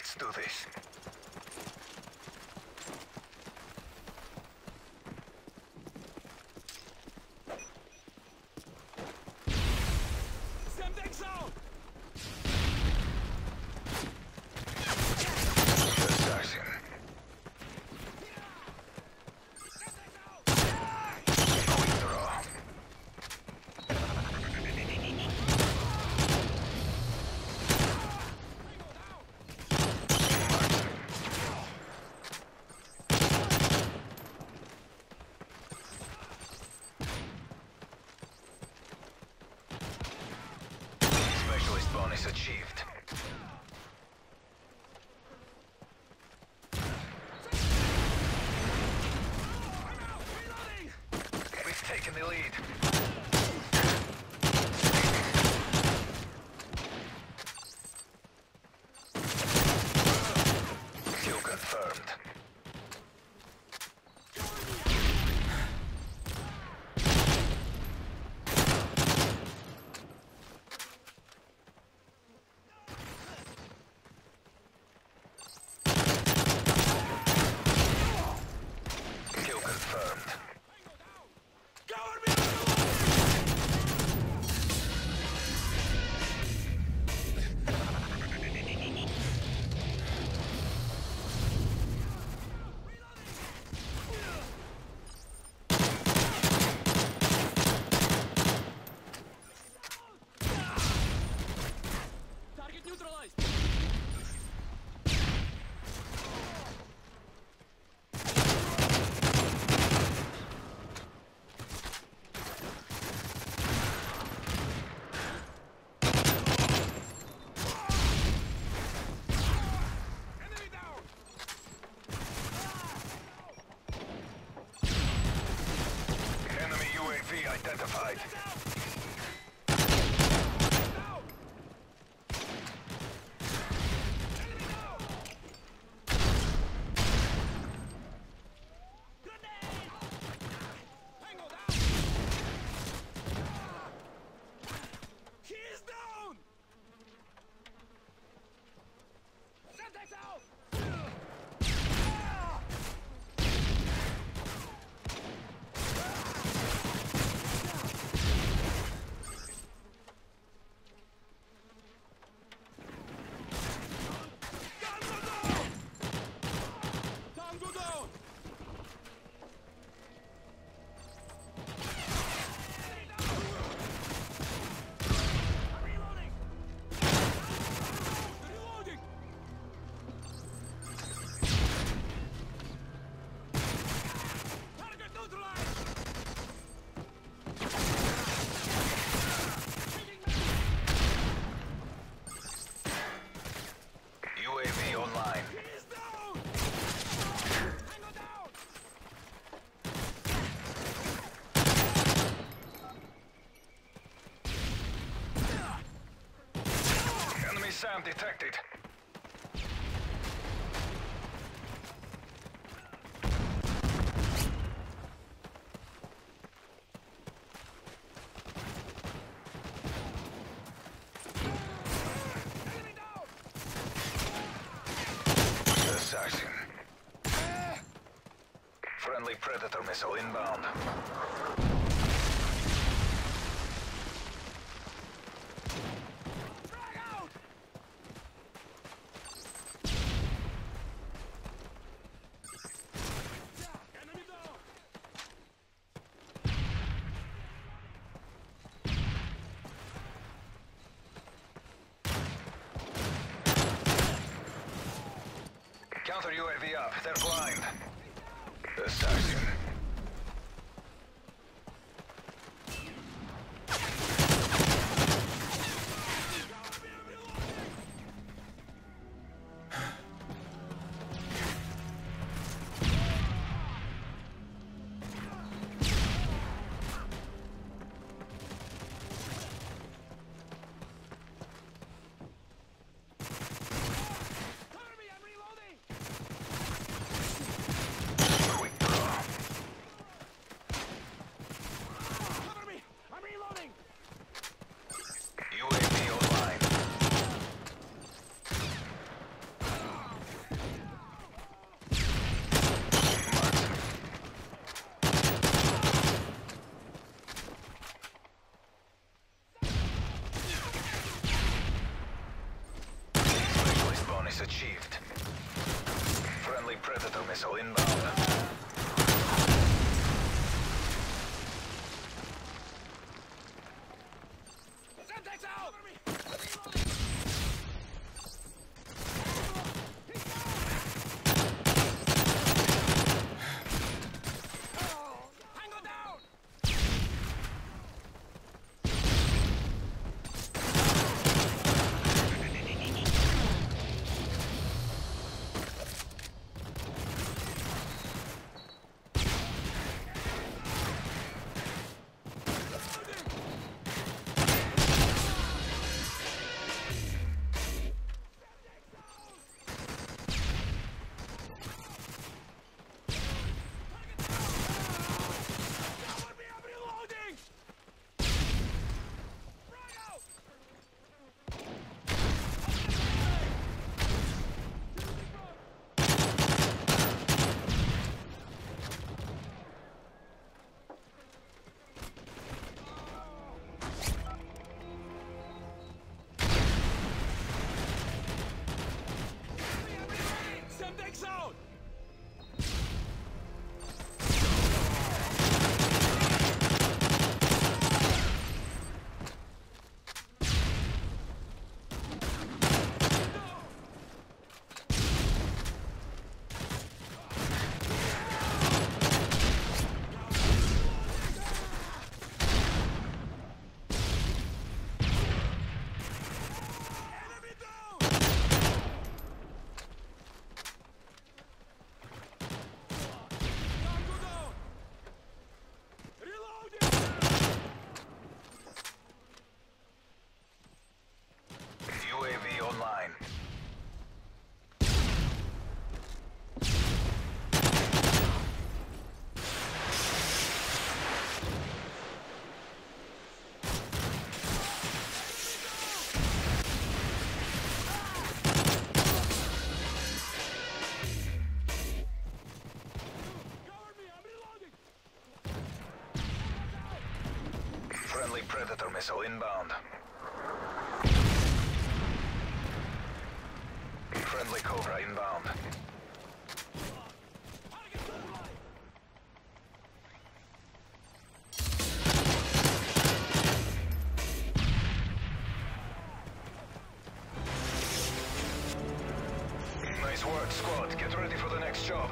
Let's do this. Zone is achieved. right. Recon detected. Friendly Predator missile inbound. up. They're blind. The. Achieved. Friendly Predator missile inbound. Friendly Predator missile inbound. Friendly Cobra inbound. Nice work, squad. Get ready for the next job.